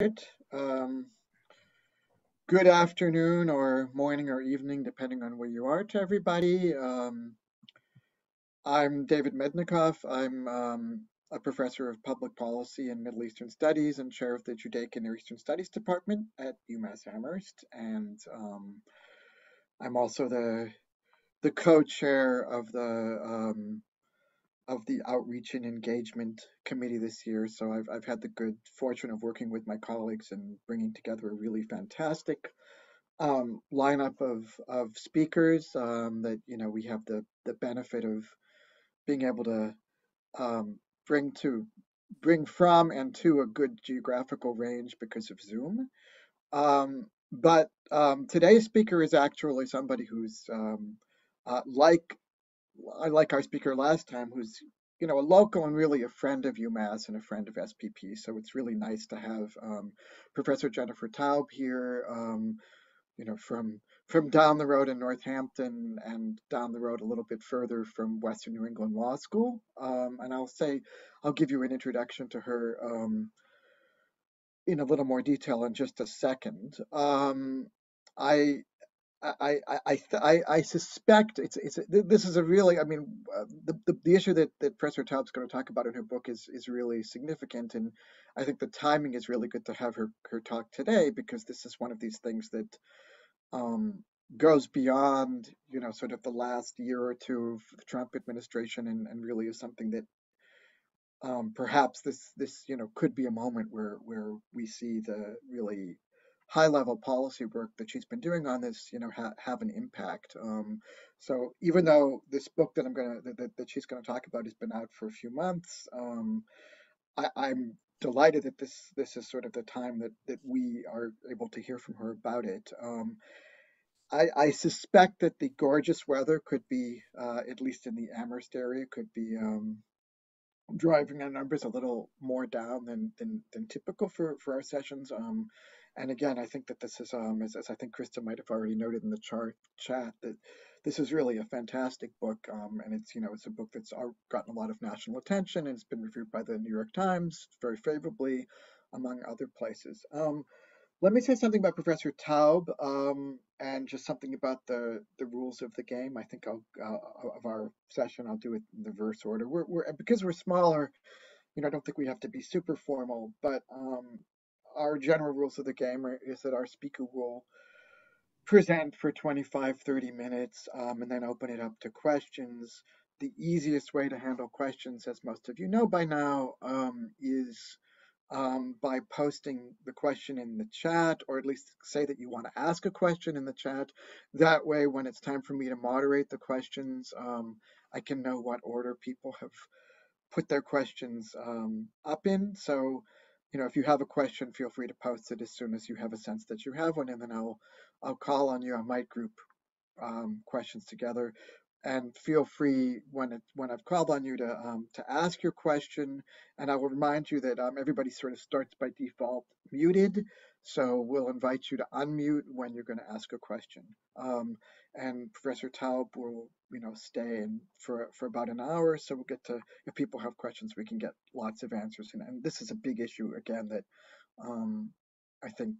it. Um, good afternoon or morning or evening, depending on where you are to everybody. Um, I'm David Mednicoff. I'm um, a professor of public policy and Middle Eastern Studies and chair of the Judaic and Near Eastern Studies Department at UMass Amherst. And um, I'm also the the co-chair of the um, of the outreach and engagement committee this year. So I've, I've had the good fortune of working with my colleagues and bringing together a really fantastic um, lineup of, of speakers um, that, you know, we have the, the benefit of being able to um, bring to bring from and to a good geographical range because of Zoom. Um, but um, today's speaker is actually somebody who's um, uh, like I like our speaker last time, who's you know a local and really a friend of UMass and a friend of SPP. So it's really nice to have um, Professor Jennifer Taub here. Um, you know, from from down the road in Northampton and down the road a little bit further from Western New England Law School. Um, and I'll say, I'll give you an introduction to her um, in a little more detail in just a second. Um, I I I I, I, suspect it's it's this is a really I mean uh, the, the, the issue that that Professor Taub's going to talk about in her book is is really significant and I think the timing is really good to have her her talk today because this is one of these things that um, goes beyond you know sort of the last year or two of the Trump administration and, and really is something that um, perhaps this this you know could be a moment where where we see the really high level policy work that she's been doing on this, you know, ha have an impact. Um, so even though this book that I'm gonna that, that she's gonna talk about has been out for a few months, um, I, am delighted that this this is sort of the time that that we are able to hear from her about it. Um, I, I, suspect that the gorgeous weather could be, uh, at least in the Amherst area, could be um, driving our numbers a little more down than than, than typical for for our sessions. Um, and again, I think that this is, um, as, as I think Krista might have already noted in the chart chat, that this is really a fantastic book, um, and it's you know it's a book that's gotten a lot of national attention and it's been reviewed by the New York Times very favorably, among other places. Um, let me say something about Professor Taub um, and just something about the the rules of the game. I think I'll uh, of our session I'll do it in the verse order. We're, we're because we're smaller, you know, I don't think we have to be super formal, but um, our general rules of the game are, is that our speaker will present for 25, 30 minutes um, and then open it up to questions. The easiest way to handle questions, as most of you know by now, um, is um, by posting the question in the chat, or at least say that you want to ask a question in the chat. That way, when it's time for me to moderate the questions, um, I can know what order people have put their questions um, up in. So you know, if you have a question, feel free to post it as soon as you have a sense that you have one, and then I'll I'll call on you. I might group um, questions together, and feel free when it when I've called on you to um, to ask your question. And I will remind you that um, everybody sort of starts by default muted, so we'll invite you to unmute when you're going to ask a question. Um, and Professor Taub will, you know, stay in for for about an hour. So we'll get to if people have questions, we can get lots of answers. And, and this is a big issue again that um, I think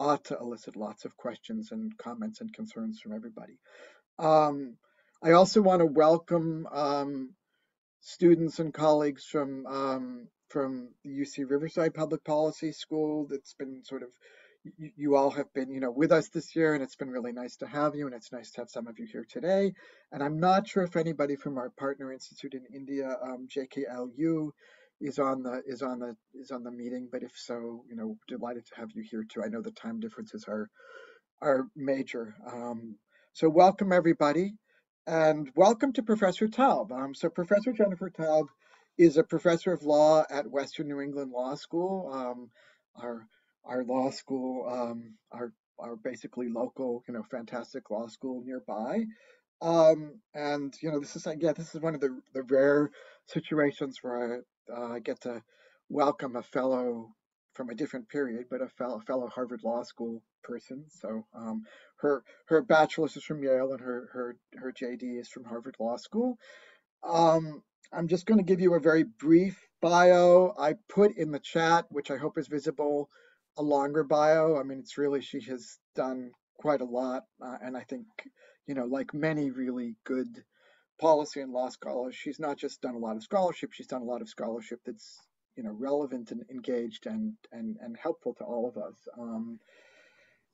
ought to elicit lots of questions and comments and concerns from everybody. Um, I also want to welcome um, students and colleagues from um, from the UC Riverside Public Policy School that's been sort of you, all have been, you know, with us this year, and it's been really nice to have you, and it's nice to have some of you here today. And I'm not sure if anybody from our partner institute in India, um, JKLU, is on the is on the is on the meeting. But if so, you know, delighted to have you here too. I know the time differences are are major. Um, so welcome everybody, and welcome to Professor Taub. Um, so Professor Jennifer Taub is a professor of law at Western New England Law School. Um, our our law school, um, our our basically local, you know, fantastic law school nearby. Um, and you know, this is yeah, this is one of the the rare situations where I, uh, get to welcome a fellow from a different period, but a fellow, fellow Harvard Law School person. So um, her her bachelor's is from Yale, and her her her JD is from Harvard Law School. Um, I'm just going to give you a very brief bio. I put in the chat, which I hope is visible, a longer bio. I mean, it's really, she has done quite a lot. Uh, and I think, you know, like many really good policy and law scholars, she's not just done a lot of scholarship, she's done a lot of scholarship that's, you know, relevant and engaged and, and, and helpful to all of us. Um,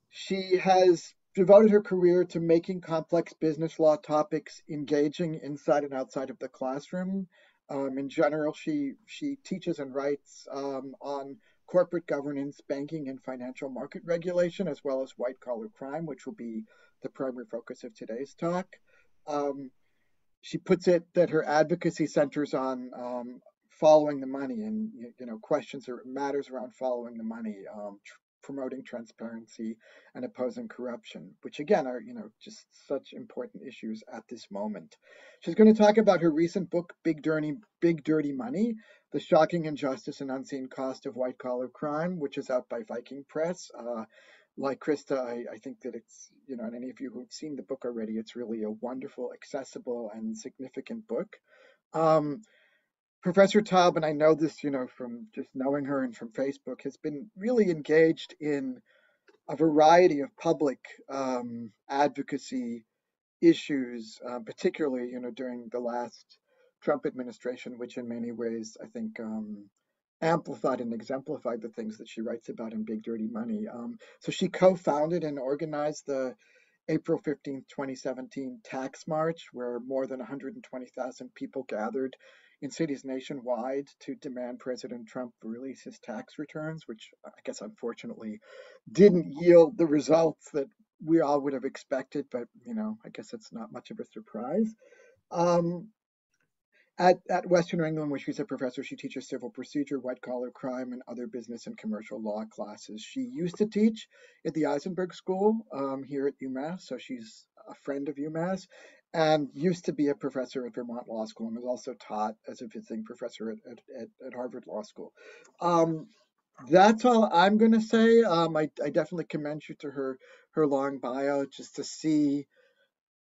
she has devoted her career to making complex business law topics engaging inside and outside of the classroom. Um, in general, she she teaches and writes um, on corporate governance, banking, and financial market regulation, as well as white collar crime, which will be the primary focus of today's talk. Um, she puts it that her advocacy centers on um, following the money and you know questions or matters around following the money, um, promoting transparency and opposing corruption, which again are, you know, just such important issues at this moment. She's going to talk about her recent book, Big Dirty, Big Dirty Money, The Shocking Injustice and Unseen Cost of White Collar Crime, which is out by Viking Press. Uh, like Krista, I, I, think that it's, you know, and any of you who've seen the book already, it's really a wonderful, accessible, and significant book. Um, Professor Taub, and I know this, you know, from just knowing her and from Facebook, has been really engaged in a variety of public um, advocacy issues, uh, particularly, you know, during the last Trump administration, which in many ways I think um, amplified and exemplified the things that she writes about in Big Dirty Money. Um, so she co-founded and organized the April 15, 2017 tax march, where more than 120,000 people gathered in cities nationwide to demand President Trump release his tax returns, which I guess unfortunately didn't yield the results that we all would have expected, but you know, I guess it's not much of a surprise. Um, at, at Western New England, where she's a professor, she teaches civil procedure, white collar crime, and other business and commercial law classes. She used to teach at the Isenberg School um, here at UMass, so she's a friend of UMass, and used to be a professor at Vermont Law School and was also taught as a visiting professor at, at, at Harvard Law School. Um, that's all I'm going to say. Um, I, I, definitely commend you to her her long bio just to see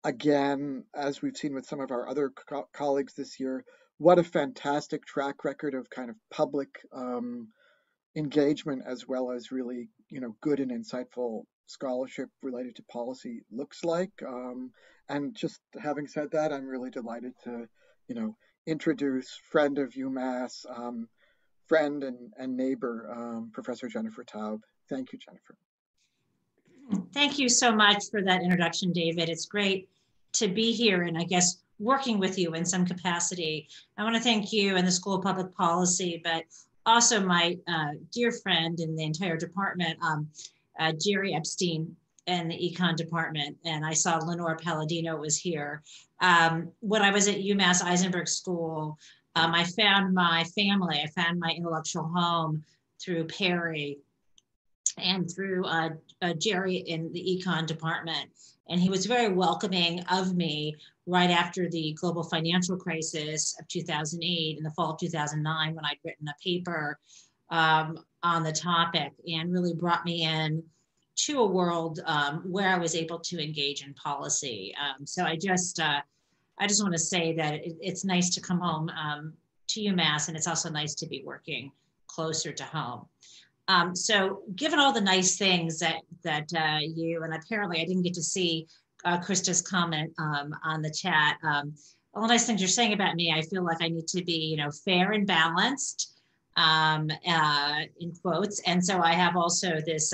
again, as we've seen with some of our other co colleagues this year, what a fantastic track record of kind of public um, engagement as well as really you know good and insightful scholarship related to policy looks like. Um, and just having said that, I'm really delighted to, you know, introduce friend of UMass, um, friend and, and neighbor, um, Professor Jennifer Taub. Thank you, Jennifer. Thank you so much for that introduction, David. It's great to be here and I guess working with you in some capacity. I want to thank you and the School of Public Policy, but also my uh, dear friend in the entire department, um, uh, Jerry Epstein, in the econ department, and I saw Lenore Palladino was here. Um, when I was at UMass Isenberg School, um, I found my family, I found my intellectual home through Perry and through uh, uh, Jerry in the econ department. And he was very welcoming of me right after the global financial crisis of 2008 in the fall of 2009 when I'd written a paper um, on the topic and really brought me in to a world um, where I was able to engage in policy. Um, so I just, uh, I just want to say that it, it's nice to come home um, to UMass, and it's also nice to be working closer to home. Um, so, given all the nice things that that uh, you and apparently I didn't get to see uh, Krista's comment um, on the chat. Um, all the nice things you're saying about me, I feel like I need to be, you know, fair and balanced, uh, in quotes. And so I have also this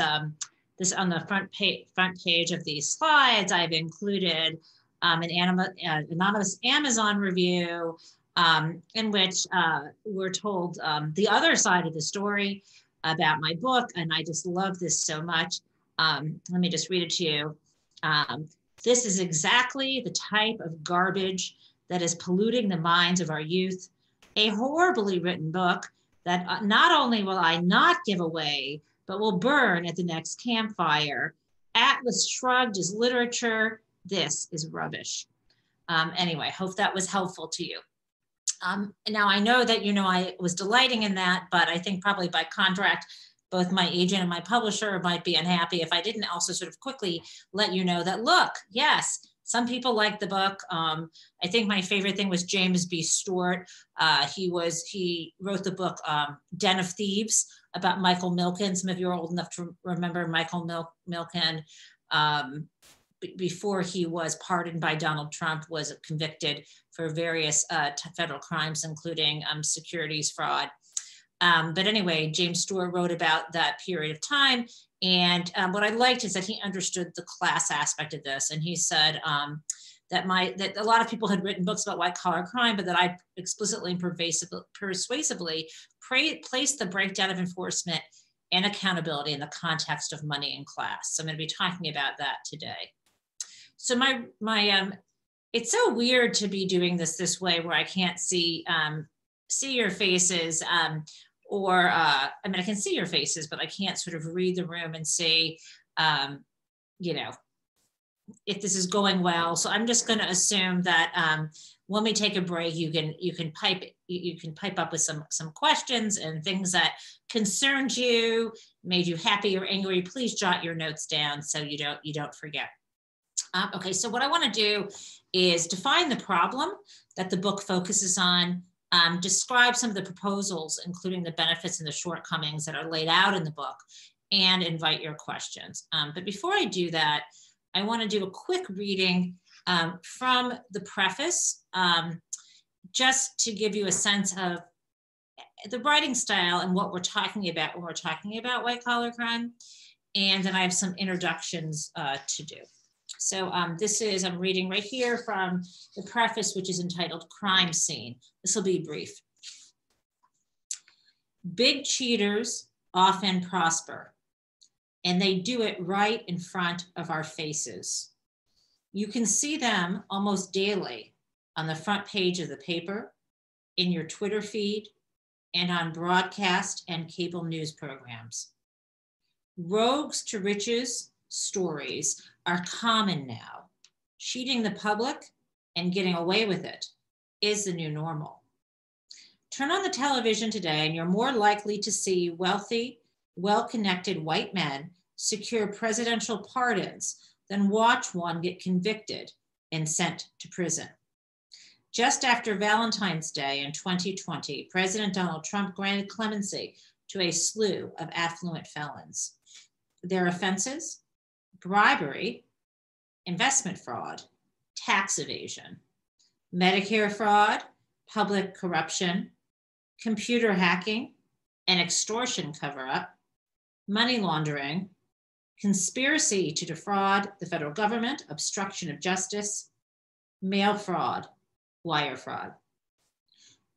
this on the front page, front page of these slides, I've included um, an anima, uh, anonymous Amazon review um, in which uh, we're told um, the other side of the story about my book. And I just love this so much. Um, let me just read it to you. Um, this is exactly the type of garbage that is polluting the minds of our youth. A horribly written book that uh, not only will I not give away, but will burn at the next campfire. Atlas Shrugged is literature. This is rubbish. Um, anyway, hope that was helpful to you. Um, now I know that, you know, I was delighting in that, but I think probably by contract, both my agent and my publisher might be unhappy if I didn't also sort of quickly let you know that, look, yes, some people like the book. Um, I think my favorite thing was James B. Stewart. Uh, he was he wrote the book um, Den of Thieves, about Michael Milken. Some of you are old enough to remember Michael Mil- Milken. Um, before he was pardoned by Donald Trump, was convicted for various uh, federal crimes, including um, securities fraud. Um, but anyway, James Stewart wrote about that period of time. And um, what I liked is that he understood the class aspect of this. And he said um, that my that a lot of people had written books about white collar crime, but that I explicitly and persuasively placed the breakdown of enforcement and accountability in the context of money and class. So I'm going to be talking about that today. So my my um, it's so weird to be doing this this way where I can't see um, see your faces um, or uh, I mean I can see your faces but I can't sort of read the room and see um, you know if this is going well. So I'm just going to assume that um, when we take a break, you can you can pipe you, can pipe up with some some questions and things that concerned you, made you happy or angry. Please jot your notes down so you don't you don't forget. Um, okay, so what I want to do is define the problem that the book focuses on, um, describe some of the proposals, including the benefits and the shortcomings that are laid out in the book, and invite your questions. Um, but before I do that, I want to do a quick reading um, from the preface, um, just to give you a sense of the writing style and what we're talking about when we're talking about white collar crime. And then I have some introductions uh, to do. So um, this is, I'm reading right here from the preface, which is entitled Crime Scene. This will be brief. Big cheaters often prosper, and they do it right in front of our faces. You can see them almost daily on the front page of the paper, in your Twitter feed, and on broadcast and cable news programs. Rogues to riches stories are common now. Cheating the public and getting away with it is the new normal. Turn on the television today, and you're more likely to see wealthy, well connected white men secure presidential pardons than watch one get convicted and sent to prison. Just after Valentine's Day in 2020, President Donald Trump granted clemency to a slew of affluent felons. Their offenses bribery, investment fraud, tax evasion, Medicare fraud, public corruption, computer hacking, and extortion cover up, money laundering, conspiracy to defraud the federal government, obstruction of justice, mail fraud, wire fraud.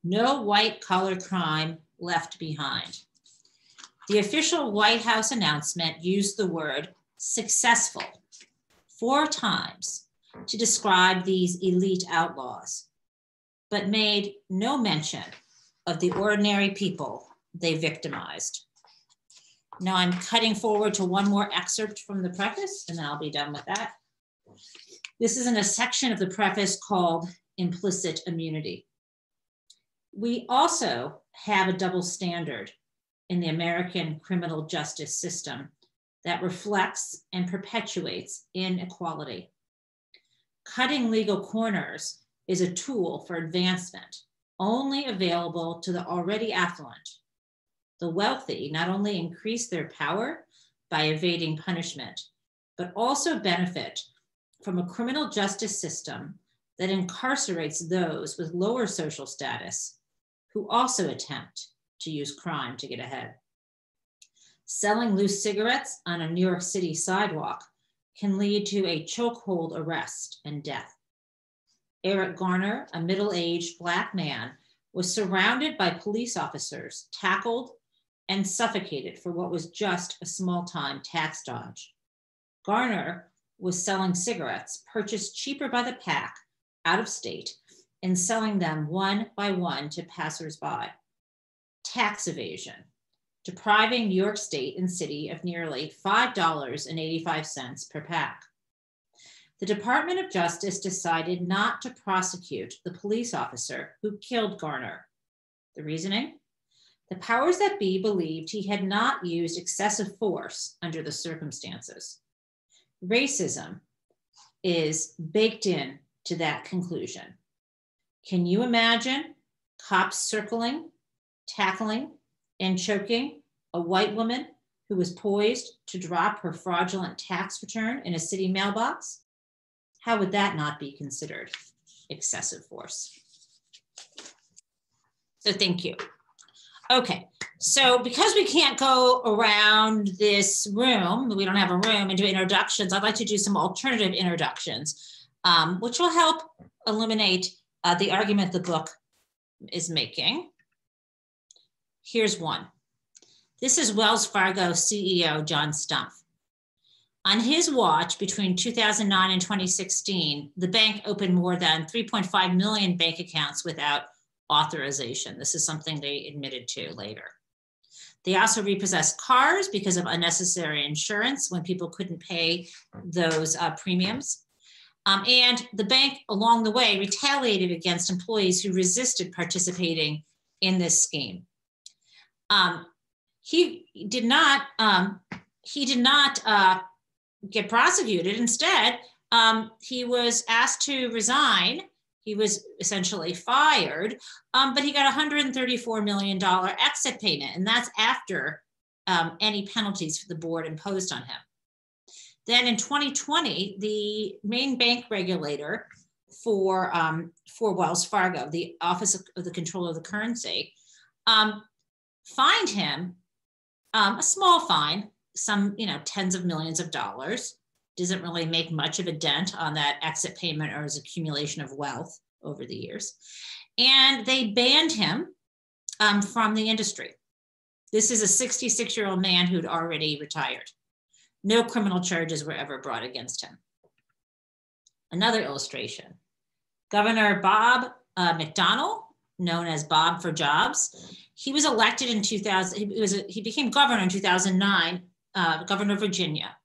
No white collar crime left behind. The official White House announcement used the word successful four times to describe these elite outlaws, but made no mention of the ordinary people they victimized. Now I'm cutting forward to one more excerpt from the preface, and I'll be done with that. This is in a section of the preface called Implicit Immunity. We also have a double standard in the American criminal justice system that reflects and perpetuates inequality. Cutting legal corners is a tool for advancement only available to the already affluent. The wealthy not only increase their power by evading punishment, but also benefit from a criminal justice system that incarcerates those with lower social status who also attempt to use crime to get ahead. Selling loose cigarettes on a New York City sidewalk can lead to a chokehold arrest and death. Eric Garner, a middle aged Black man, was surrounded by police officers, tackled, and suffocated for what was just a small time tax dodge. Garner was selling cigarettes purchased cheaper by the pack out of state and selling them one by one to passersby. Tax evasion depriving New York State and City of nearly $5.85 per pack. The Department of Justice decided not to prosecute the police officer who killed Garner. The reasoning? The powers that be believed he had not used excessive force under the circumstances. Racism is baked in to that conclusion. Can you imagine cops circling, tackling, and choking a white woman who was poised to drop her fraudulent tax return in a city mailbox, how would that not be considered excessive force? So thank you. Okay, so because we can't go around this room, we don't have a room and do introductions, I'd like to do some alternative introductions, um, which will help eliminate uh, the argument the book is making. Here's one. This is Wells Fargo CEO John Stumpf. On his watch between 2009 and 2016, the bank opened more than 3.5 million bank accounts without authorization. This is something they admitted to later. They also repossessed cars because of unnecessary insurance when people couldn't pay those uh, premiums. Um, and the bank, along the way, retaliated against employees who resisted participating in this scheme. Um, he did not. Um, he did not uh, get prosecuted. Instead, um, he was asked to resign. He was essentially fired, um, but he got $134 million exit payment, and that's after um, any penalties the board imposed on him. Then in 2020, the main bank regulator for, um, for Wells Fargo, the Office of the Control of the Currency, um, fined him um, a small fine, some, you know, tens of millions of dollars. Doesn't really make much of a dent on that exit payment or his accumulation of wealth over the years. And they banned him um, from the industry. This is a 66 year old man who'd already retired. No criminal charges were ever brought against him. Another illustration Governor Bob uh, McDonnell, known as Bob for Jobs, he was elected in 2000. He, was a, he became governor in 2009, uh, governor of Virginia.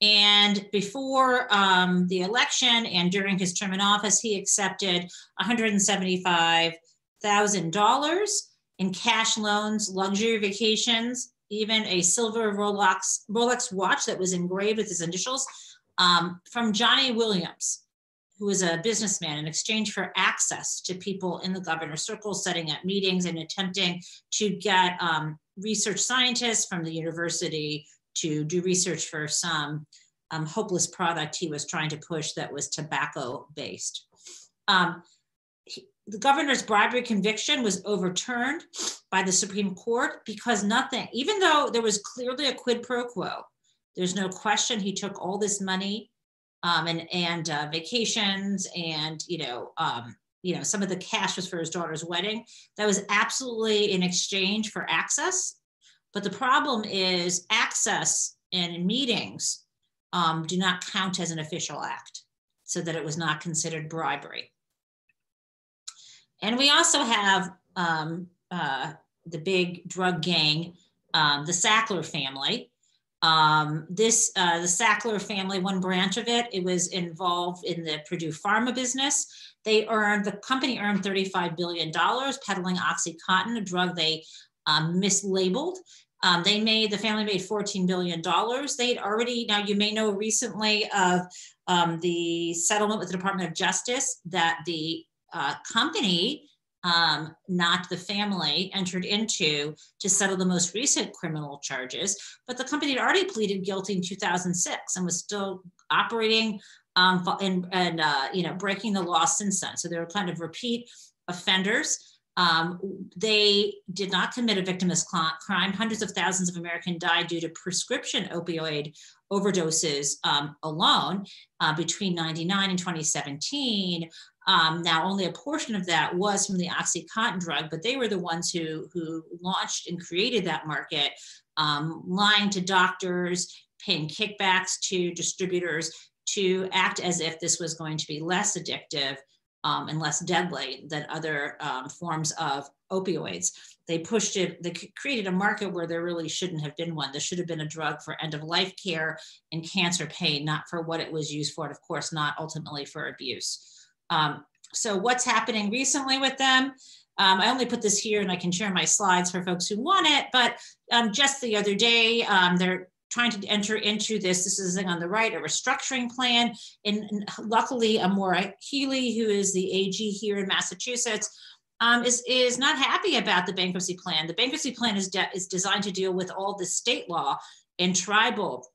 And before um, the election and during his term in office, he accepted $175,000 in cash loans, luxury vacations, even a silver Rolex, Rolex watch that was engraved with his initials um, from Jonnie Williams, who was a businessman in exchange for access to people in the governor's circle, setting up meetings and attempting to get um, research scientists from the university to do research for some um, hopeless product he was trying to push that was tobacco based. Um, the governor's bribery conviction was overturned by the Supreme Court because nothing, even though there was clearly a quid pro quo, there's no question he took all this money um, and and uh, vacations and you know um, you know some of the cash was for his daughter's wedding. That was absolutely in exchange for access. But the problem is access and meetings um, do not count as an official act, so that it was not considered bribery. And we also have um, uh, the big drug gang, um, the Sackler family. Um, this, uh, the Sackler family, one branch of it, it was involved in the Purdue pharma business. They earned, the company earned $35 billion peddling Oxycontin, a drug they um, mislabeled. Um, they made, the family made $14 billion. They'd already, now you may know recently of um, the settlement with the Department of Justice that the uh, company, um, not the family, entered into to settle the most recent criminal charges. But the company had already pleaded guilty in 2006 and was still operating um, and, and uh, you know breaking the law since then. So they were kind of repeat offenders. Um, they did not commit a victimless crime. Hundreds of thousands of Americans died due to prescription opioid overdoses um, alone uh, between 99 and 2017. Um, now, only a portion of that was from the OxyContin drug, but they were the ones who, who launched and created that market, um, lying to doctors, paying kickbacks to distributors to act as if this was going to be less addictive um, and less deadly than other um, forms of opioids. They pushed it, they created a market where there really shouldn't have been one. There should have been a drug for end of life care and cancer pain, not for what it was used for, and of course, not ultimately for abuse. Um, so what's happening recently with them? Um, I only put this here and I can share my slides for folks who want it, but um, just the other day, um, they're trying to enter into this, this is on the right, a restructuring plan. And, luckily, Amora Healey, who is the AG here in Massachusetts, um, is, is not happy about the bankruptcy plan. The bankruptcy plan is, de- is designed to deal with all the state law and tribal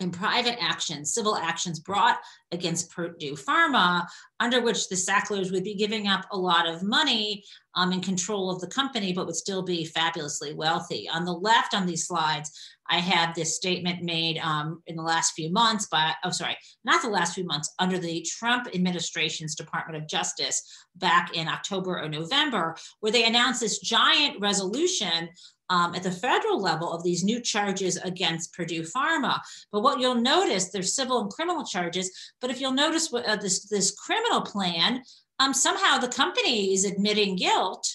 and private actions, civil actions brought against Purdue Pharma, under which the Sacklers would be giving up a lot of money um, in control of the company, but would still be fabulously wealthy. On the left on these slides, I have this statement made um, in the last few months by, oh, sorry, not the last few months, under the Trump administration's Department of Justice back in October or November, where they announced this giant resolution um, at the federal level of these new charges against Purdue Pharma. But what you'll notice, there's civil and criminal charges. But if you'll notice what, uh, this, this criminal plan, um, somehow the company is admitting guilt.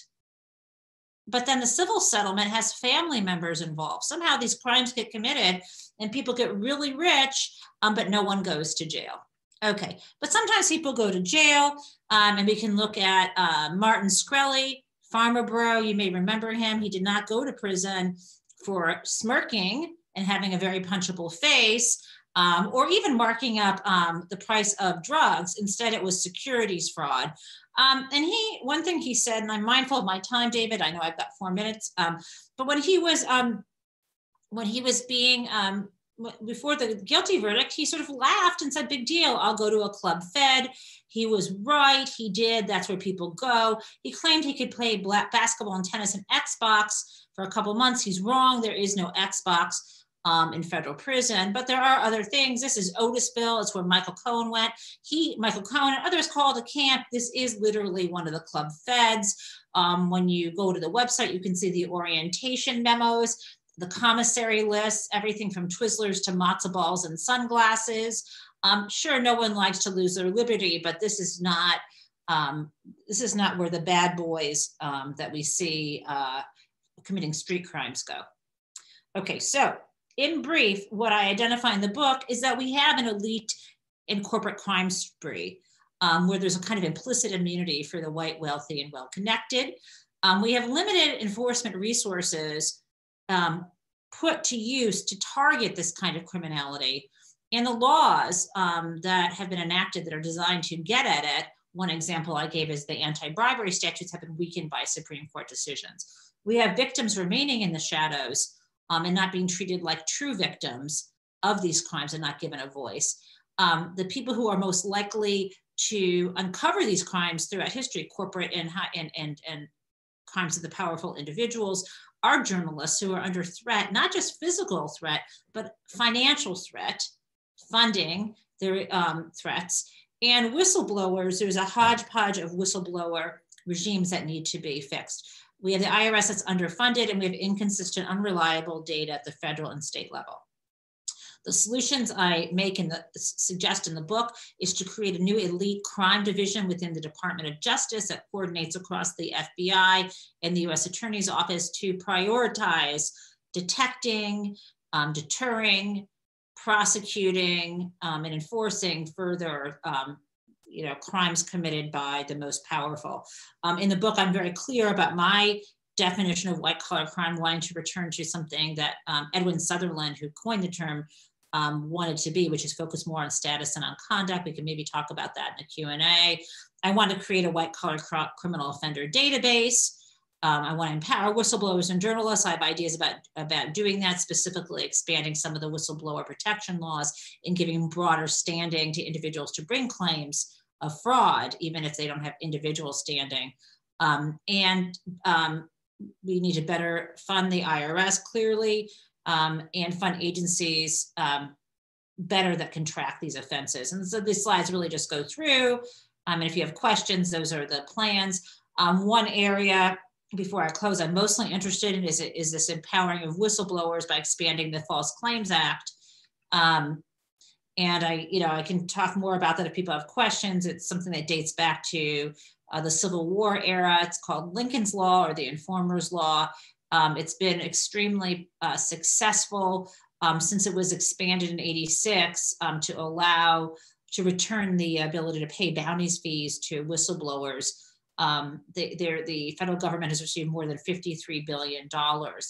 But then the civil settlement has family members involved. Somehow these crimes get committed and people get really rich, um, but no one goes to jail. Okay, but sometimes people go to jail, um, and we can look at uh, Martin Shkreli, Pharma Bro, you may remember him. He did not go to prison for smirking and having a very punchable face, um, or even marking up um, the price of drugs. Instead, it was securities fraud. Um, and he, one thing he said, and I'm mindful of my time, David. I know I've got four minutes, um, but when he was um, when he was being um, before the guilty verdict, he sort of laughed and said, Big deal, I'll go to a club fed. He was right, he did, that's where people go. He claimed he could play basketball and tennis and Xbox for a couple months. He's wrong, there is no Xbox um, in federal prison, but there are other things. This is Otisville, it's where Michael Cohen went. He, Michael Cohen and others called a camp. This is literally one of the club feds. Um, when you go to the website, you can see the orientation memos the commissary lists, everything from Twizzlers to matzo balls and sunglasses. Um, sure, no one likes to lose their liberty, but this is not um, this is not where the bad boys um, that we see uh, committing street crimes go. Okay, so in brief, what I identify in the book is that we have an elite in corporate crime spree um, where there's a kind of implicit immunity for the white, wealthy, and well-connected. Um, we have limited enforcement resources um, put to use to target this kind of criminality. And the laws um, that have been enacted that are designed to get at it, one example I gave is the anti-bribery statutes have been weakened by Supreme Court decisions. We have victims remaining in the shadows um, and not being treated like true victims of these crimes and not given a voice. Um, the people who are most likely to uncover these crimes throughout history, corporate and, and, and, and crimes of the powerful individuals, are journalists who are under threat, not just physical threat, but financial threat, funding, their um, threats, and whistleblowers. There's a hodgepodge of whistleblower regimes that need to be fixed. We have the IRS that's underfunded, and we have inconsistent, unreliable data at the federal and state level. The solutions I make and suggest in the book is to create a new elite crime division within the Department of Justice that coordinates across the FBI and the US Attorney's Office to prioritize detecting, um, deterring, prosecuting, um, and enforcing further um, you know, crimes committed by the most powerful. Um, in the book, I'm very clear about my definition of white collar crime, wanting to return to something that um, Edwin Sutherland, who coined the term, um, wanted to be, which is focused more on status and on conduct. We can maybe talk about that in the Q&A. I want to create a white collar criminal offender database. Um, I want to empower whistleblowers and journalists. I have ideas about, about doing that, specifically expanding some of the whistleblower protection laws and giving broader standing to individuals to bring claims of fraud, even if they don't have individual standing. Um, and um, we need to better fund the IRS clearly um, and fund agencies um, better that can track these offenses. And so these slides really just go through. Um, and if you have questions, those are the plans. Um, one area before I close, I'm mostly interested in is, is this empowering of whistleblowers by expanding the False Claims Act. Um, and I, you know, I can talk more about that if people have questions. It's something that dates back to uh, the Civil War era. It's called Lincoln's Law or the Informer's Law. Um, it's been extremely uh, successful um, since it was expanded in 86 um, to allow to return the ability to pay bounties fees to whistleblowers. Um, the, the federal government has received more than $53 billion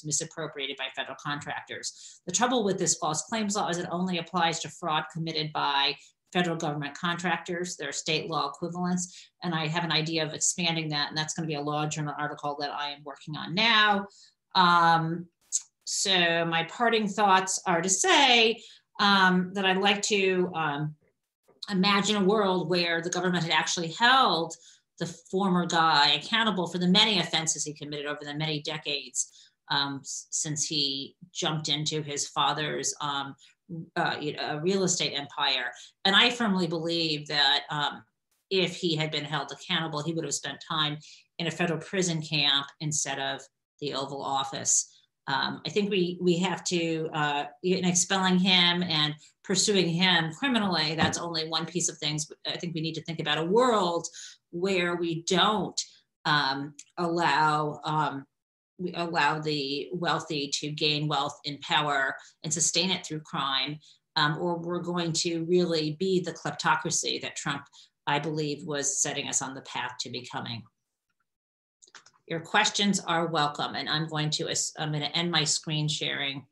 misappropriated by federal contractors. The trouble with this false claims law is it only applies to fraud committed by federal government contractors, their state law equivalents. And I have an idea of expanding that, and that's going to be a law journal article that I am working on now. Um, so my parting thoughts are to say um, that I'd like to um, imagine a world where the government had actually held the former guy accountable for the many offenses he committed over the many decades um, since he jumped into his father's um, uh, you know, real estate empire. And I firmly believe that um, if he had been held accountable, he would have spent time in a federal prison camp instead of the Oval Office. Um, I think we we have to uh, in expelling him and pursuing him criminally. That's only one piece of things. I think we need to think about a world where we don't um, allow um, allow the wealthy to gain wealth in power and sustain it through crime, um, or we're going to really be the kleptocracy that Trump, I believe, was setting us on the path to becoming. Your questions are welcome, and I'm going to I'm going to end my screen sharing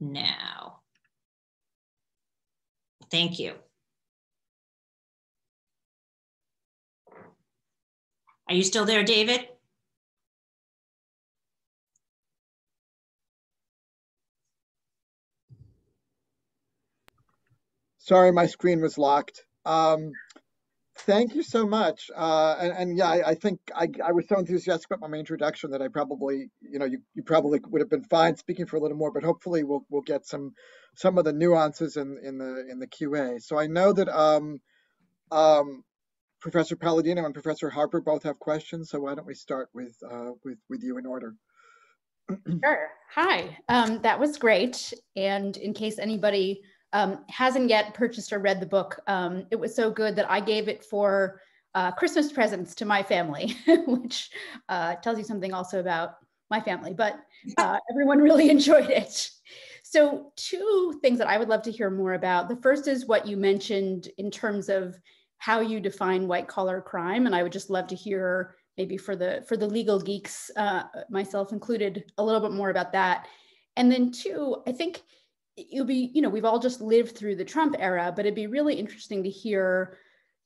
now. Thank you. Are you still there, David? Sorry, my screen was locked. Um, thank you so much. Uh, and, and, yeah, I, I think I, I, was so enthusiastic about my introduction that I probably, you know, you, you probably would have been fine speaking for a little more, but hopefully we'll we'll get some some of the nuances in in the in the QA. So I know that um, um, Professor Palladino and Professor Harper both have questions. So why don't we start with uh, with with you in order? sure. Hi. Um, that was great. And in case anybody um, hasn't yet purchased or read the book, um, it was so good that I gave it for uh, Christmas presents to my family, which uh, tells you something also about my family, but uh, everyone really enjoyed it. So two things that I would love to hear more about. The first is what you mentioned in terms of how you define white collar crime. And I would just love to hear maybe for the for the legal geeks, uh, myself included, a little bit more about that. And then two, I think it'll be, you know, we've all just lived through the Trump era, but it'd be really interesting to hear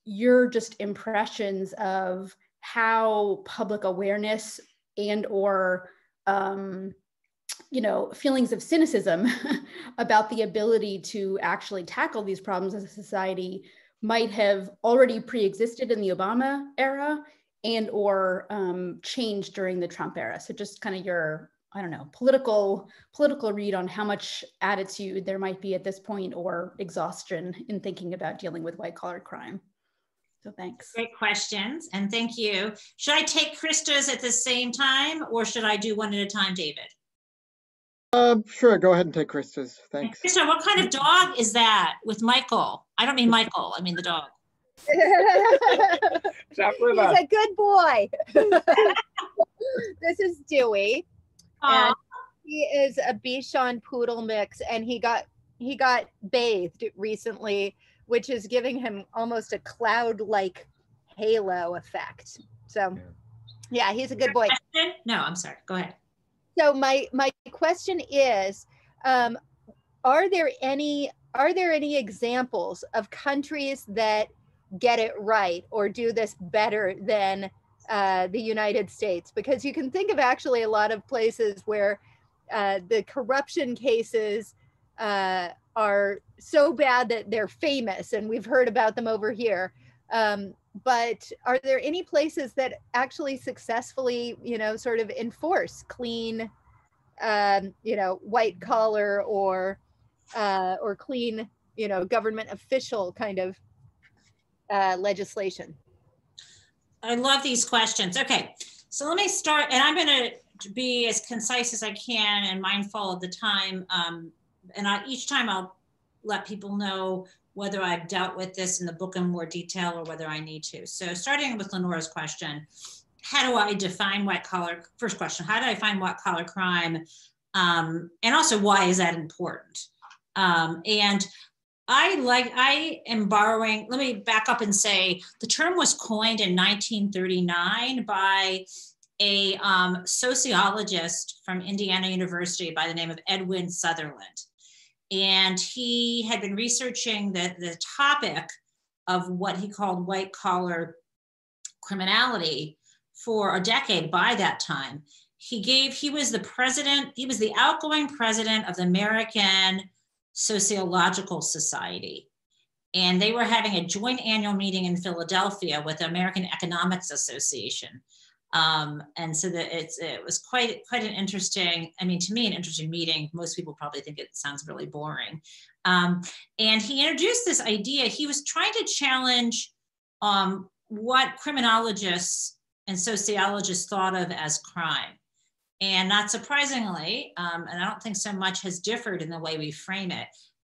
your just impressions of how public awareness and or um, you know feelings of cynicism about the ability to actually tackle these problems as a society might have already pre-existed in the obama era and or um, changed during the trump era. So just kind of your I don't know, political political read on how much attitude there might be at this point or exhaustion in thinking about dealing with white collar crime. So thanks. Great questions and thank you. Should I take Krista's at the same time or should I do one at a time, David? Um, sure, go ahead and take Krista's. Thanks. Krista, what kind of dog is that with Michael? I don't mean Michael, I mean the dog. He's a good boy. this is Dewey and he is a Bichon poodle mix, and he got he got bathed recently, which is giving him almost a cloud-like halo effect. So, yeah, he's a good boy. No, I'm sorry. Go ahead. So my my question is, um, are there any are there any examples of countries that get it right or do this better than uh, the United States, because you can think of actually a lot of places where uh, the corruption cases uh, are so bad that they're famous, and we've heard about them over here. Um, but are there any places that actually successfully, you know, sort of enforce clean, um, you know, white collar or uh, or clean, you know, government official kind of uh, legislation? I love these questions. Okay, so let me start, and I'm going to be as concise as I can and mindful of the time. Um, and I, each time I'll let people know whether I've dealt with this in the book in more detail or whether I need to. So starting with Lenora's question, how do I define white collar? First question, how do I find white collar crime? Um, and also, why is that important? Um, and I like, I am borrowing, let me back up and say the term was coined in 1939 by a um, sociologist from Indiana University by the name of Edwin Sutherland. and he had been researching the, the topic of what he called white collar criminality for a decade by that time. He gave, he was the president, he was the outgoing president of the American Sociological Society. And they were having a joint annual meeting in Philadelphia with the American Economics Association. Um, and so that it's it was quite quite an interesting i mean to me an interesting meeting most people probably think it sounds really boring um, and he introduced this idea he was trying to challenge um, what criminologists and sociologists thought of as crime and not surprisingly um, and i don't think so much has differed in the way we frame it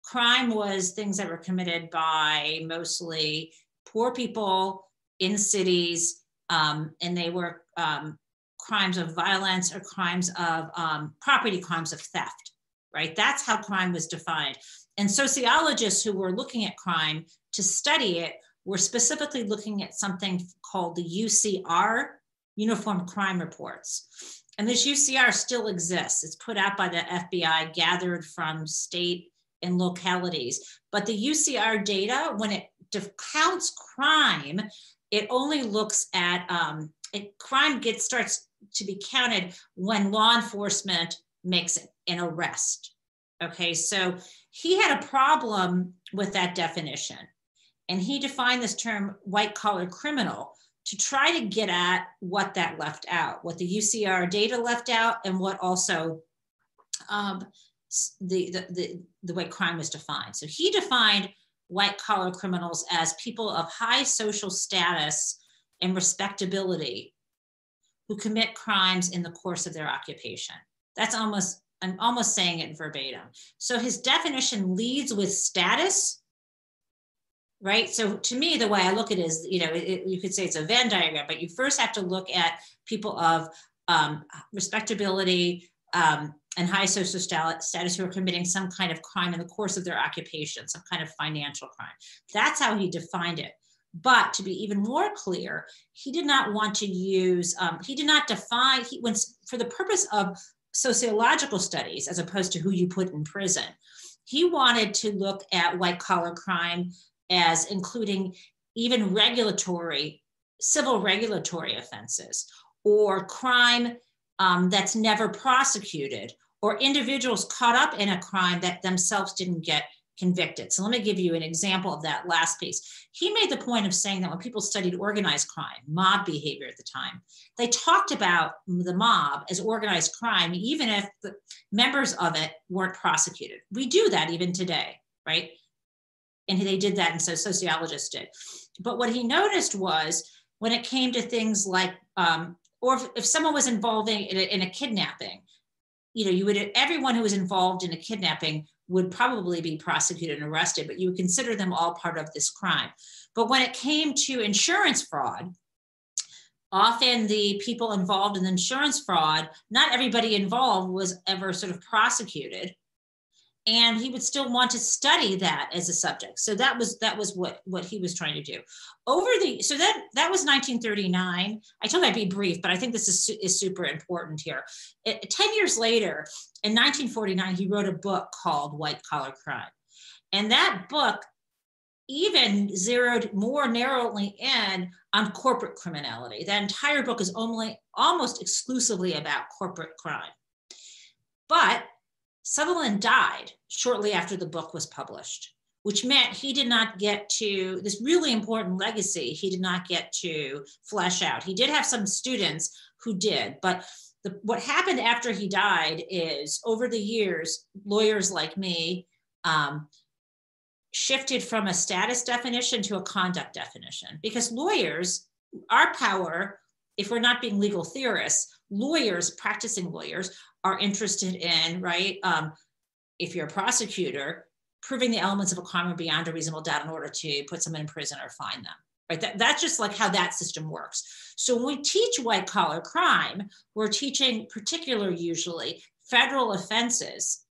crime was things that were committed by mostly poor people in cities um, and they were um, crimes of violence or crimes of um, property crimes of theft, right? That's how crime was defined. And sociologists who were looking at crime to study it were specifically looking at something called the UCR, Uniform Crime Reports. And this UCR still exists. It's put out by the FBI, gathered from state and localities. But the UCR data, when it counts crime, it only looks at um, it, crime gets starts to be counted when law enforcement makes an arrest. Okay, so he had a problem with that definition, and he defined this term white collar criminal to try to get at what that left out, what the UCR data left out, and what also um, the, the, the, the way crime was defined. So he defined white collar criminals as people of high social status and respectability who commit crimes in the course of their occupation. That's almost, I'm almost saying it verbatim. So his definition leads with status, right? So to me, the way I look at it is, you know, it, you could say it's a Venn diagram, but you first have to look at people of um, respectability, um, and high social status who are committing some kind of crime in the course of their occupation, some kind of financial crime. That's how he defined it. But to be even more clear, he did not want to use, um, he did not define, he went for the purpose of sociological studies as opposed to who you put in prison. He wanted to look at white collar crime as including even regulatory, civil regulatory offenses or crime um, that's never prosecuted or individuals caught up in a crime that themselves didn't get convicted. So let me give you an example of that last piece. He made the point of saying that when people studied organized crime, mob behavior at the time, they talked about the mob as organized crime, even if the members of it weren't prosecuted. We do that even today, right? And they did that, and so sociologists did. But what he noticed was when it came to things like, um, or if, if someone was involving in a, in a kidnapping, you know, you would everyone who was involved in a kidnapping would probably be prosecuted and arrested, but you would consider them all part of this crime. But when it came to insurance fraud, often the people involved in the insurance fraud, not everybody involved was ever sort of prosecuted and he would still want to study that as a subject. So that was that was what what he was trying to do. Over the so that that was 1939 i told i'd be brief but i think this is, is super important here. It, 10 years later in 1949 he wrote a book called white collar crime. And that book even zeroed more narrowly in on corporate criminality. That entire book is only almost exclusively about corporate crime. But Sutherland died shortly after the book was published, which meant he did not get to this really important legacy. He did not get to flesh out. He did have some students who did, but the, what happened after he died is over the years, lawyers like me um, shifted from a status definition to a conduct definition because lawyers, our power, if we're not being legal theorists, lawyers, practicing lawyers, are interested in, right? Um, if you're a prosecutor, proving the elements of a crime beyond a reasonable doubt in order to put someone in prison or fine them. Right? That, that's just like how that system works. So when we teach white collar crime, we're teaching particular usually federal offenses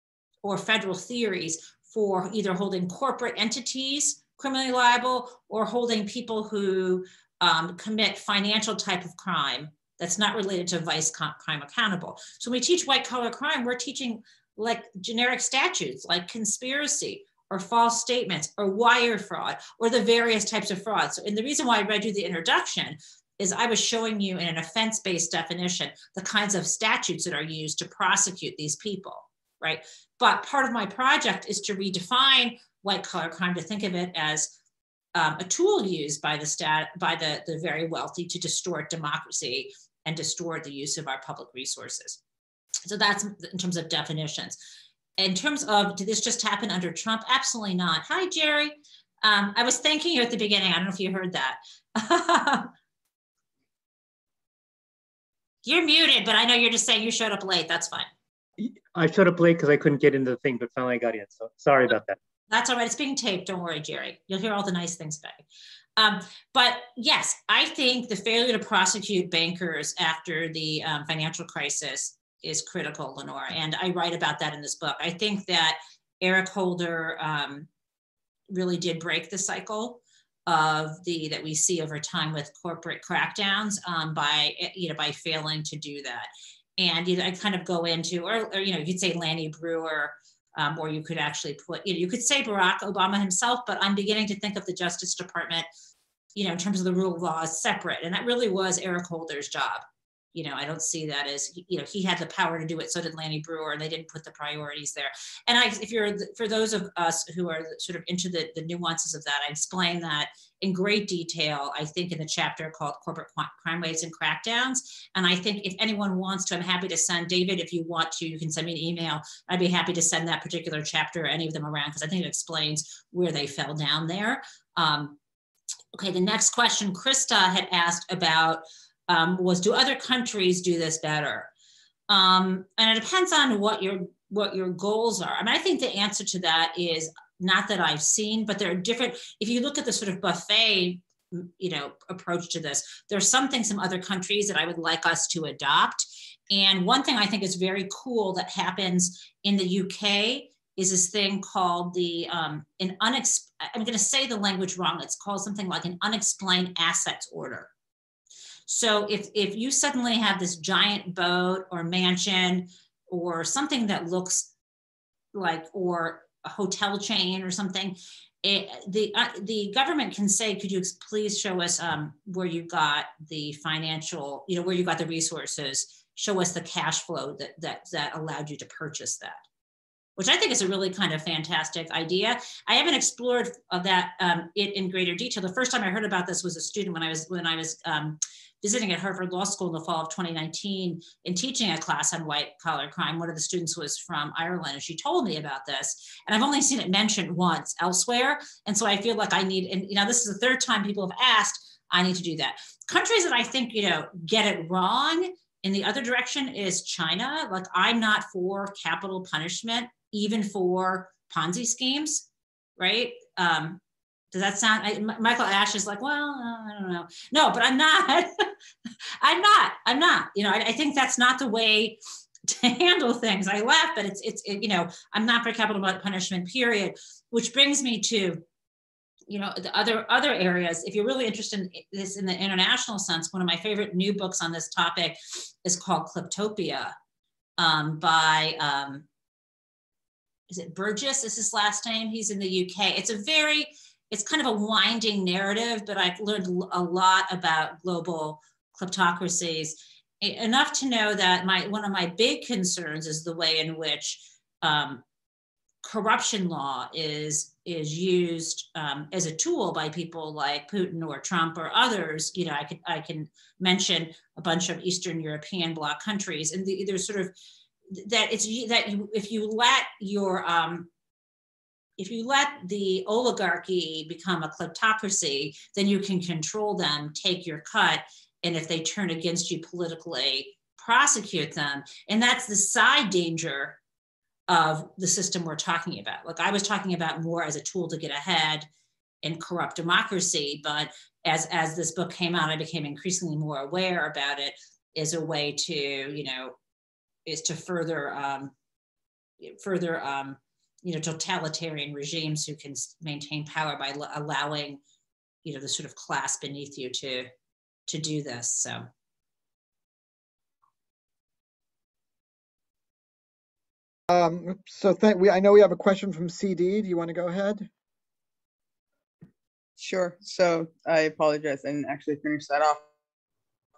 or federal theories for either holding corporate entities criminally liable or holding people who um, commit financial type of crime that's not related to vice crime accountable. So when we teach white collar crime, we're teaching like generic statutes like conspiracy or false statements or wire fraud or the various types of fraud. So, and the reason why I read you the introduction is I was showing you in an offense based definition the kinds of statutes that are used to prosecute these people, right? But part of my project is to redefine white collar crime to think of it as um, a tool used by the stat by the, the very wealthy to distort democracy and distort the use of our public resources. So that's in terms of definitions. In terms of did this just happen under Trump? Absolutely not. Hi, Jerry. Um, I was thanking you at the beginning. I don't know if you heard that. you're muted, but I know you're just saying you showed up late. That's fine. I showed up late because I couldn't get into the thing, but finally I got in. So sorry about that. That's all right. It's being taped. Don't worry, Jerry. You'll hear all the nice things back. Um, but yes, I think the failure to prosecute bankers after the um, financial crisis is critical, Lenore. And I write about that in this book. I think that Eric Holder um, really did break the cycle of the that we see over time with corporate crackdowns um, by you know by failing to do that. And you know, I kind of go into, or, or you know, you could say Lanny Breuer um, or you could actually put, you know, you could say Barack Obama himself, but I'm beginning to think of the Justice Department, you know, in terms of the rule of law as separate. And that really was Eric Holder's job you know, I don't see that as, you know, he had the power to do it. So did Lanny Breuer. and they didn't put the priorities there. And I, if you're, for those of us who are sort of into the, the nuances of that, I explain that in great detail, I think in the chapter called Corporate Crime Waves and Crackdowns. And I think if anyone wants to, I'm happy to send David, if you want to, you can send me an email. I'd be happy to send that particular chapter, or any of them around, because I think it explains where they fell down there. Um, okay, the next question Krista had asked about um, was do other countries do this better? Um, and it depends on what your what your goals are. I mean, I think the answer to that is not that I've seen, but there are different. If you look at the sort of buffet, you know, approach to this, there's some things, some other countries that I would like us to adopt. And one thing I think is very cool that happens in the UK is this thing called the um, an unex. I'm going to say the language wrong. It's called something like an unexplained assets order. So if, if you suddenly have this giant boat or mansion or something that looks like, or a hotel chain or something, it, the uh, the government can say, could you please show us um, where you got the financial, you know, where you got the resources, show us the cash flow that that that allowed you to purchase that which I think is a really kind of fantastic idea. I haven't explored that um, it in greater detail. The first time I heard about this was a student when I was when I was um, visiting at Harvard Law School in the fall of 2019 and teaching a class on white collar crime. One of the students was from Ireland and she told me about this. And I've only seen it mentioned once elsewhere. And so I feel like I need, and you know, this is the third time people have asked, I need to do that. Countries that I think, you know, get it wrong in the other direction is China. Like I'm not for capital punishment, even for Ponzi schemes, right? Um, does that sound? I, Michael Ash is like, well, uh, I don't know. No, but I'm not. I'm not. I'm not. You know, I, I, think that's not the way to handle things. I laugh, but it's it's it, you know, I'm not for capital punishment. Period. Which brings me to, you know, the other other areas. If you're really interested in this in the international sense, one of my favorite new books on this topic is called Kleptopia um, by. Um, is it Burgess? Is his last name? He's in the UK. It's a very it's kind of a winding narrative, but I've learned a lot about global kleptocracies enough to know that my one of my big concerns is the way in which um, corruption law is is used um, as a tool by people like Putin or Trump or others. You know, I could I can mention a bunch of Eastern European bloc countries, and the, there's sort of that it's that you if you let your um, if you let the oligarchy become a kleptocracy, then you can control them, take your cut, and if they turn against you politically, prosecute them. And that's the side danger of the system we're talking about. Like I was talking about more as a tool to get ahead in corrupt democracy, but as as this book came out, I became increasingly more aware about it as a way to, you know, is to further um, further um, you know, totalitarian regimes who can maintain power by allowing, you know, the sort of class beneath you to to do this. So. Um, so thank we. I know we have a question from CD. Do you want to go ahead? Sure. So I apologize. and actually finish that off.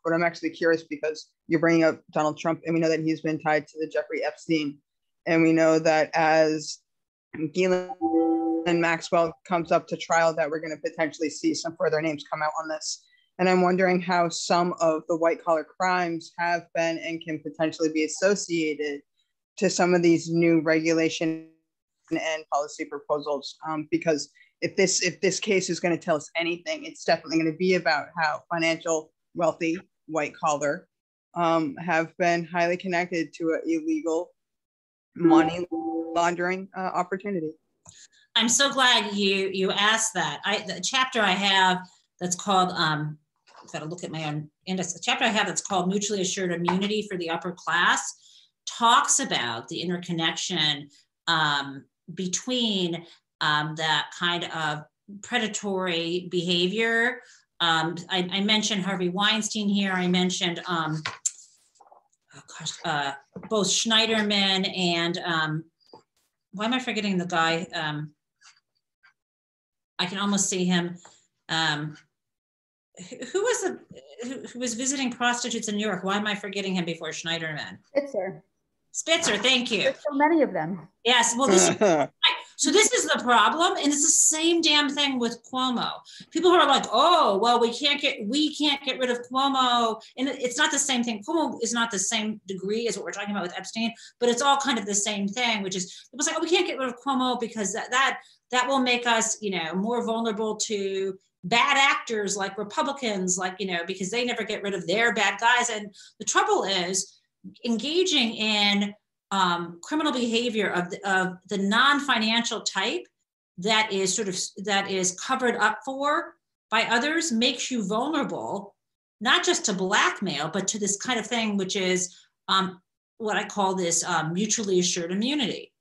But I'm actually curious because you're bringing up Donald Trump, and we know that he's been tied to the Jeffrey Epstein. And we know that as Ghislaine Maxwell comes up to trial, that we're going to potentially see some further names come out on this. And I'm wondering how some of the white collar crimes have been and can potentially be associated to some of these new regulation and policy proposals. Um, because if this if this case is going to tell us anything, it's definitely going to be about how financial wealthy white collar um, have been highly connected to illegal money laundering uh, opportunity. I'm so glad you you asked that. I the chapter I have that's called um I've got to look at my own index. The chapter I have that's called Mutually Assured Immunity for the Upper Class talks about the interconnection um, between um, that kind of predatory behavior. Um, I, I, mentioned Harvey Weinstein here. I mentioned, um, oh gosh, uh, both Schneiderman and um, why am I forgetting the guy? Um, I can almost see him. Um, who was the who, who, was visiting prostitutes in New York? Why am I forgetting him before Schneiderman? Spitzer. Spitzer, thank you. There's so many of them. Yes. Well, this is, so this is the problem, and it's the same damn thing with Cuomo. People who are like, "Oh, well, we can't get we can't get rid of Cuomo," and it's not the same thing. Cuomo is not the same degree as what we're talking about with Epstein, but it's all kind of the same thing, which is was like, "Oh, we can't get rid of Cuomo because that that that will make us, you know, more vulnerable to bad actors like Republicans, like you know, because they never get rid of their bad guys." And the trouble is engaging in um, criminal behavior of the, of the non-financial type that is sort of that is covered up for by others makes you vulnerable not just to blackmail but to this kind of thing which is um, what i call this um, mutually assured immunity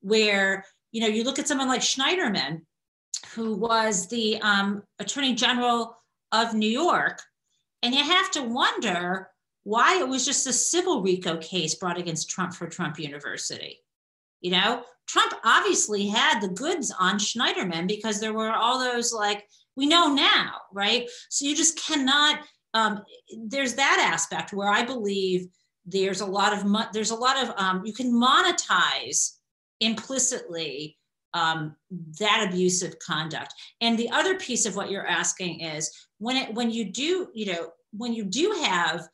where you know you look at someone like schneiderman who was the um, attorney general of new york and you have to wonder why it was just a civil RICO case brought against Trump for Trump University. You know, Trump obviously had the goods on Schneiderman because there were all those like we know now, right? So you just cannot. Um, there's that aspect where I believe there's a lot of mo- there's a lot of um, you can monetize implicitly um, that abusive conduct. And the other piece of what you're asking is when it when you do you know when you do have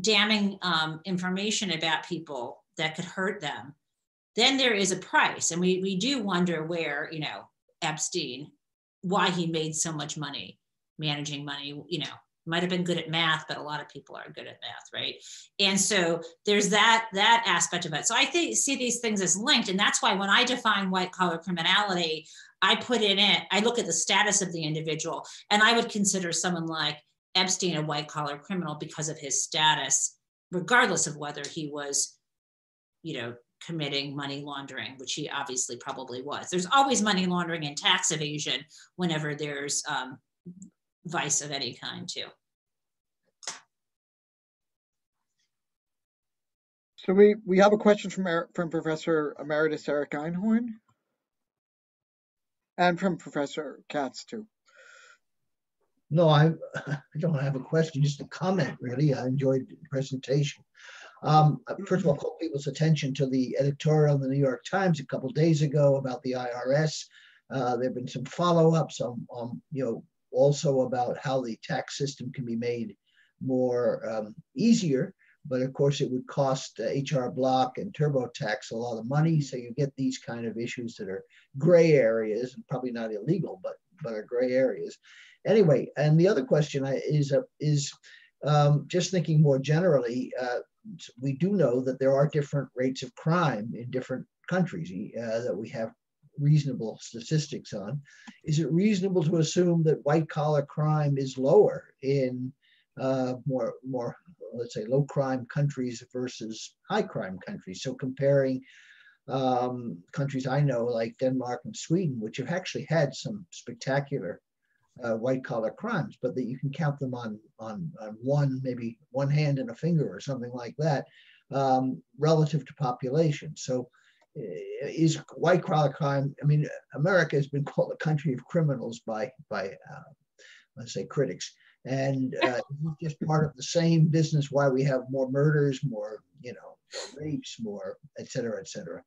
damning um, information about people that could hurt them, then there is a price. And we, we do wonder where, you know, Epstein, why he made so much money managing money, you know, might have been good at math, but a lot of people are good at math, right? And so there's that that aspect of it. So I think see these things as linked, and that's why when I define white collar criminality, I put in it. I look at the status of the individual, and I would consider someone like Epstein a white collar criminal because of his status, regardless of whether he was, you know, committing money laundering, which he obviously probably was. There's always money laundering and tax evasion whenever there's um, vice of any kind, too. So we, we have a question from, from Professor Emeritus Eric Einhorn and from Professor Katz too. No, I, I don't have a question, just a comment, really. I enjoyed the presentation. Um, first of all, call people's attention to the editorial in the New York Times a couple days ago about the IRS. Uh, there have been some follow-ups, on, on, you know, also about how the tax system can be made more um, easier. But of course, it would cost uh, HR Block and TurboTax a lot of money. So you get these kind of issues that are gray areas and probably not illegal, but but are gray areas anyway, and the other question is uh, is um, just thinking more generally. Uh, we do know that there are different rates of crime in different countries uh, that we have reasonable statistics on. Is it reasonable to assume that white collar crime is lower in uh, more more let's say low crime countries versus high crime countries? So comparing um, countries I know like Denmark and Sweden, which have actually had some spectacular uh, white collar crimes, but that you can count them on, on, on one, maybe one hand and a finger or something like that, um, relative to population. So is white collar crime. I mean, America has been called a country of criminals by by uh, let's say critics, and uh, just part of the same business. Why we have more murders, more you know, rapes, more et cetera, et cetera.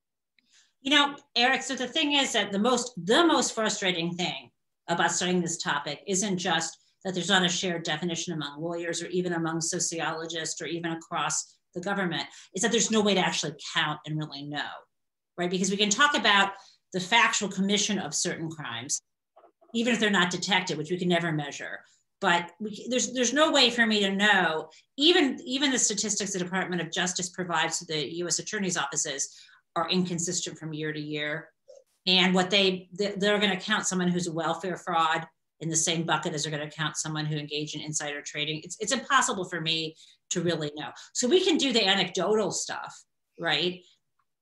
You know, Eric. So the thing is that the most the most frustrating thing about studying this topic isn't just that there's not a shared definition among lawyers or even among sociologists or even across the government is that there's no way to actually count and really know right? Because we can talk about the factual commission of certain crimes, even if they're not detected, which we can never measure. But we, there's there's no way for me to know. Even even the statistics the Department of Justice provides to the U.S. Attorney's offices are inconsistent from year to year. And what they they're going to count someone who's a welfare fraud in the same bucket as they're going to count someone who engaged in insider trading. It's it's impossible for me to really know. So we can do the anecdotal stuff, right?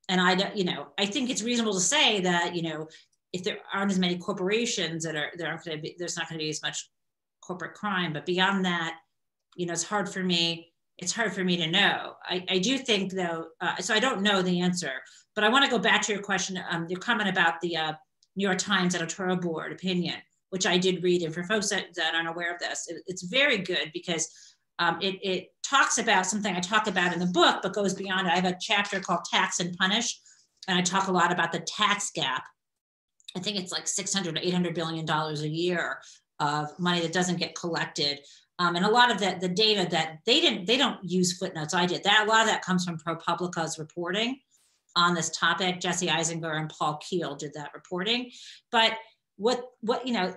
and I, you know, I think it's reasonable to say that, you know, if there aren't as many corporations that are, there aren't going to be, there's not going to be as much corporate crime. But beyond that, you know, it's hard for me. It's hard for me to know. I, I do think though, uh, so I don't know the answer, but I want to go back to your question, um, your comment about the uh, New York Times editorial board opinion, which I did read. And for folks that, that aren't aware of this, it, it's very good because um, it, it talks about something I talk about in the book, but goes beyond it. I have a chapter called Tax and Punish, and I talk a lot about the tax gap. I think it's like 600 to 800 billion dollars a year of money that doesn't get collected. Um, and a lot of the, the data that they didn't, they don't use footnotes. I did that. A lot of that comes from ProPublica's reporting on this topic. Jesse Eisinger and Paul Kiel did that reporting. But what, what, you know,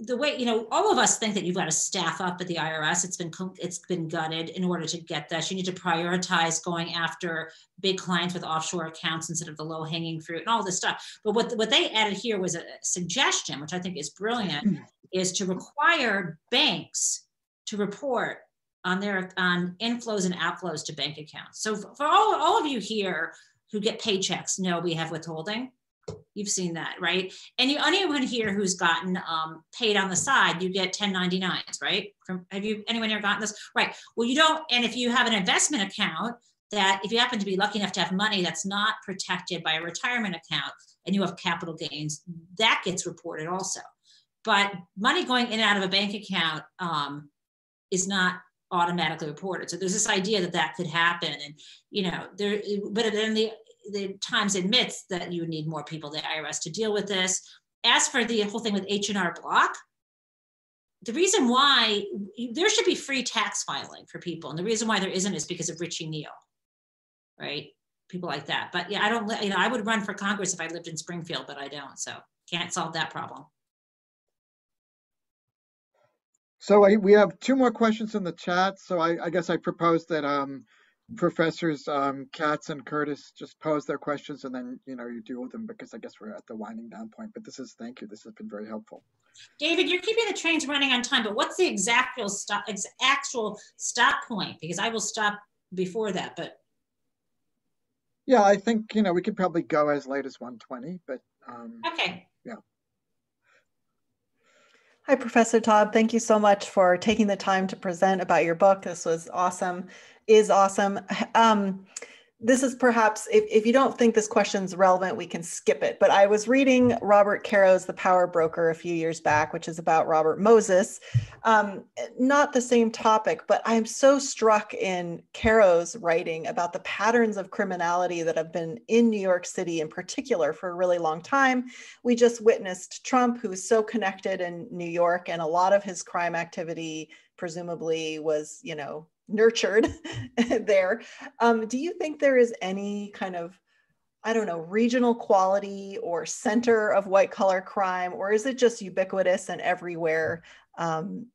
the way you know all of us think that you've got to staff up at the irs it's been it's been gutted in order to get this you need to prioritize going after big clients with offshore accounts instead of the low hanging fruit and all this stuff but what what they added here was a suggestion which i think is brilliant mm. is to require banks to report on their on inflows and outflows to bank accounts so for all, all of you here who get paychecks know we have withholding You've seen that, right? And you, anyone here who's gotten um, paid on the side, you get 1099s, right? From have you anyone here gotten this? Right. Well, you don't. And if you have an investment account that, if you happen to be lucky enough to have money that's not protected by a retirement account, and you have capital gains, that gets reported also. But money going in and out of a bank account um, is not automatically reported. So there's this idea that that could happen, and you know, there. But then the the Times admits that you need more people, the IRS, to deal with this. As for the whole thing with H&R Block, the reason why there should be free tax filing for people, and the reason why there isn't is because of Richie Neal, right? People like that. But yeah, I don't, you know, I would run for Congress if I lived in Springfield, but I don't. So can't solve that problem. So I, we have two more questions in the chat. So I, I guess I propose that um, professors um, Katz and Curtis just pose their questions and then you know you deal with them because I guess we're at the winding down point. But this is thank you. This has been very helpful. David, you're keeping the trains running on time, but what's the exact stop actual stop point? Because I will stop before that, but yeah, I think you know we could probably go as late as 120, but um, okay. Hi, Professor Taub. Thank you so much for taking the time to present about your book. This was awesome is awesome. Um, this is perhaps, if, if you don't think this question is relevant, we can skip it. But I was reading Robert Caro's The Power Broker a few years back, which is about Robert Moses. Um, not the same topic, but I'm so struck in Caro's writing about the patterns of criminality that have been in New York City in particular for a really long time. We just witnessed Trump, who is so connected in New York, and a lot of his crime activity presumably was, you know, nurtured there. Um, do you think there is any kind of, I don't know, regional quality or center of white collar crime, or is it just ubiquitous and everywhere um,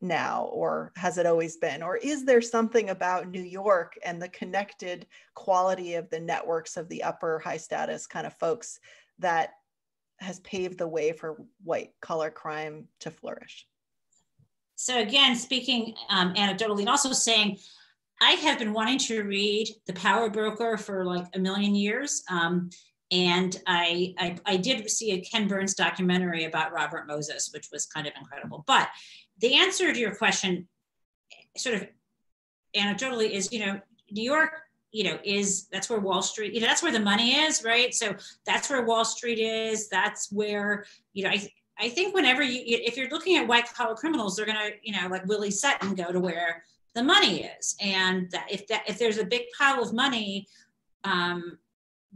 now, or has it always been? Or is there something about New York and the connected quality of the networks of the upper high status kind of folks that has paved the way for white collar crime to flourish? So again, speaking um, anecdotally and also saying, I have been wanting to read The Power Broker for like a million years. Um, and I, I, I, did see a Ken Burns documentary about Robert Moses, which was kind of incredible. But the answer to your question, sort of anecdotally, is you know, New York you know, is that's where Wall Street, you know, that's where the money is, right? So that's where Wall Street is. That's where, you know, I, I think whenever you, if you're looking at white collar criminals, they're gonna, you know, like Willie Sutton, go to where the money is, and that if that if there's a big pile of money, um,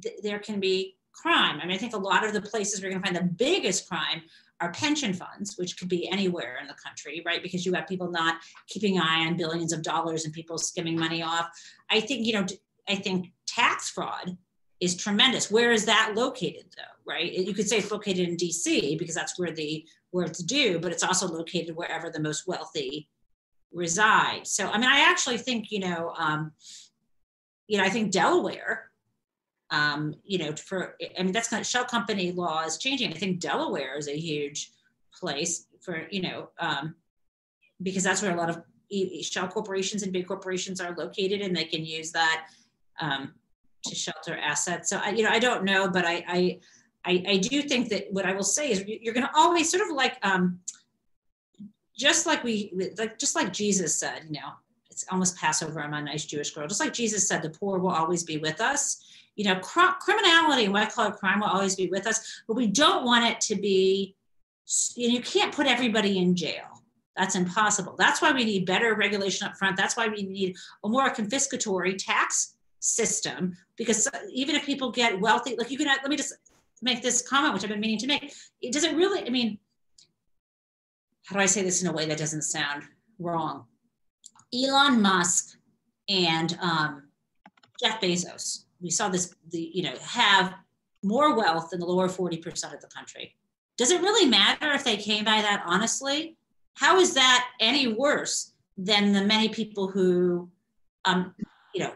th- there can be crime. I mean, I think a lot of the places we're gonna find the biggest crime are pension funds, which could be anywhere in the country, right? Because you have people not keeping eye on billions of dollars and people skimming money off. I think, you know, I think tax fraud is tremendous. Where is that located though, right? You could say it's located in DC because that's where the where it's due, but it's also located wherever the most wealthy reside. So I mean, I actually think, you know, um, you know, I think Delaware, um, you know, for I mean that's kind of shell company law is changing. I think Delaware is a huge place for, you know, um, because that's where a lot of shell corporations and big corporations are located and they can use that um, to shelter assets. So I, you know, I don't know, but I, I, I, I do think that what I will say is you're going to always sort of like, um, just like we, like just like Jesus said, you know, it's almost Passover. I'm a nice Jewish girl. Just like Jesus said, the poor will always be with us. You know, cr- criminality and what white collar crime will always be with us, but we don't want it to be. You, know, you can't put everybody in jail. That's impossible. That's why we need better regulation up front. That's why we need a more confiscatory tax system because even if people get wealthy like you can let me just make this comment which i've been meaning to make. It doesn't really i mean how do i say this in a way that doesn't sound wrong? Elon musk and um, jeff bezos we saw this the you know have more wealth than the lower 40% of the country. Does it really matter if they came by that honestly? How is that any worse than the many people who um, you know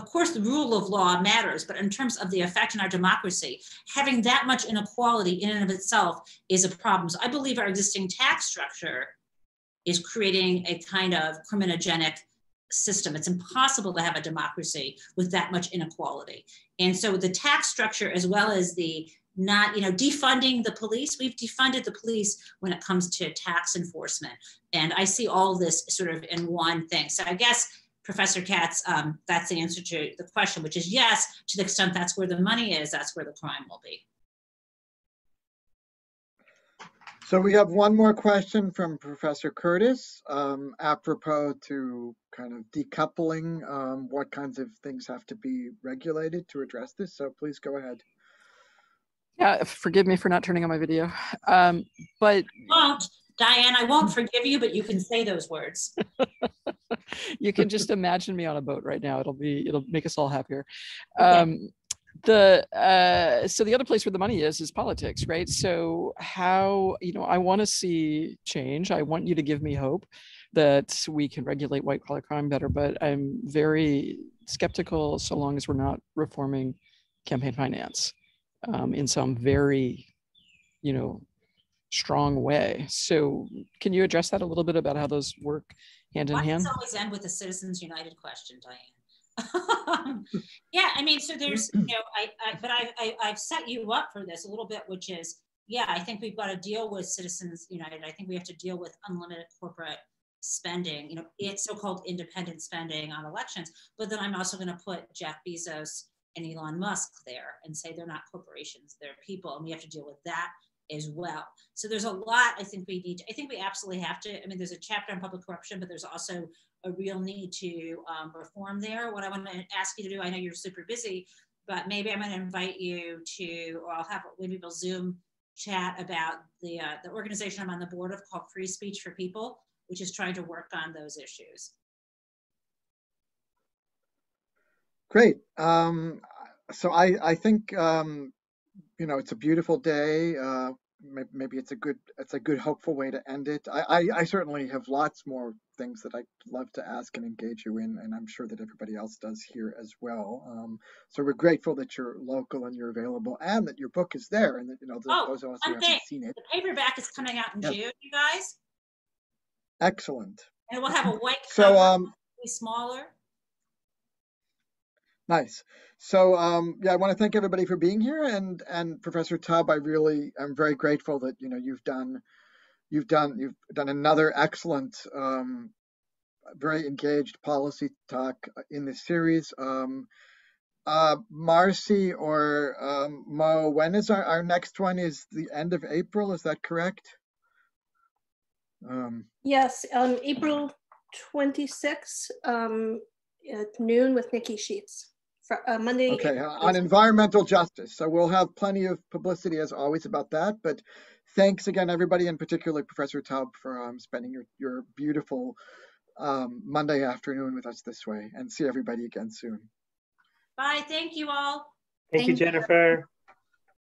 of course, the rule of law matters, but in terms of the effect on our democracy, having that much inequality in and of itself is a problem. So I believe our existing tax structure is creating a kind of criminogenic system. It's impossible to have a democracy with that much inequality. And so the tax structure, as well as the not, you know, defunding the police, we've defunded the police when it comes to tax enforcement. And I see all this sort of in one thing. So I guess Professor Katz, um, that's the answer to the question, which is yes, to the extent that's where the money is, that's where the crime will be. So we have one more question from Professor Curtis, um, apropos to kind of decoupling, um, what kinds of things have to be regulated to address this. So please go ahead. Yeah, forgive me for not turning on my video. Um, but won't, Diane, I won't forgive you, but you can say those words. you can just imagine me on a boat right now. It'll be it'll make us all happier. Um, the uh, so the other place where the money is is politics, right? So how you know I want to see change. I want you to give me hope that we can regulate white collar crime better, but I'm very skeptical so long as we're not reforming campaign finance um, in some very you know strong way. So can you address that a little bit about how those work hand in Why hand? always end with a Citizens United question, Diane. yeah, I mean, so there's, you know, I, I but I, I, I've set you up for this a little bit, which is, yeah, I think we've got to deal with Citizens United. I think we have to deal with unlimited corporate spending, you know, it's so-called independent spending on elections. But then I'm also going to put Jeff Bezos and Elon Musk there and say they're not corporations, they're people, and we have to deal with that as well. So there's a lot I think we need. To, I think we absolutely have to. I mean, there's a chapter on public corruption, but there's also a real need to um, reform there. What I want to ask you to do, I know you're super busy, but maybe I'm going to invite you to, or I'll have maybe we'll Zoom chat about the uh, the organization I'm on the board of called Free Speech for People, which is trying to work on those issues. Great. Um, so I I think um, you know, it's a beautiful day. Uh, maybe it's a good, it's a good, hopeful way to end it. I, I, I, certainly have lots more things that I'd love to ask and engage you in, and I'm sure that everybody else does here as well. Um, so we're grateful that you're local and you're available, and that your book is there, and that you know oh, those of us who haven't seen it. The paperback is coming out in. June, you guys. Excellent. And we'll have a white so um, smaller. Nice. So um, yeah, I want to thank everybody for being here, and and Professor Taub, I really am very grateful that you know you've done you've done you've done another excellent um, very engaged policy talk in this series. Um, uh, Marcy or um, Mo, when is our, our next one? Is the end of April? Is that correct? Um, Yes, um, April 26th um, at noon with Nikki Sheets. For, uh, Monday. okay, on environmental justice. So we'll have plenty of publicity as always about that. But thanks again, everybody, and particularly Professor Taub for um, spending your, your beautiful um, Monday afternoon with us this way. And see everybody again soon. Bye. Thank you all. Thank Thank you. Jennifer.